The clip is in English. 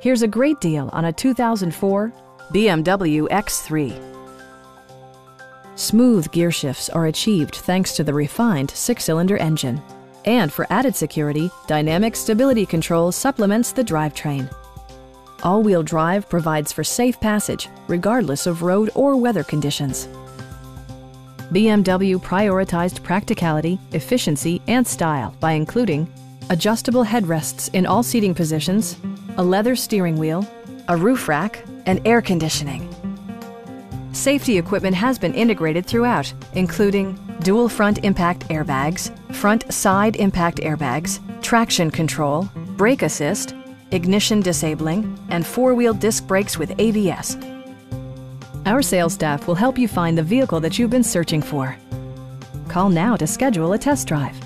Here's a great deal on a 2004 BMW X3. Smooth gear shifts are achieved thanks to the refined six-cylinder engine. And for added security, Dynamic Stability Control supplements the drivetrain. All-wheel drive provides for safe passage, regardless of road or weather conditions. BMW prioritized practicality, efficiency, and style by including adjustable headrests in all seating positions, a leather steering wheel, a roof rack, and air conditioning. Safety equipment has been integrated throughout, including dual front impact airbags, front side impact airbags, traction control, brake assist, ignition disabling, and four-wheel disc brakes with ABS. Our sales staff will help you find the vehicle that you've been searching for. Call now to schedule a test drive.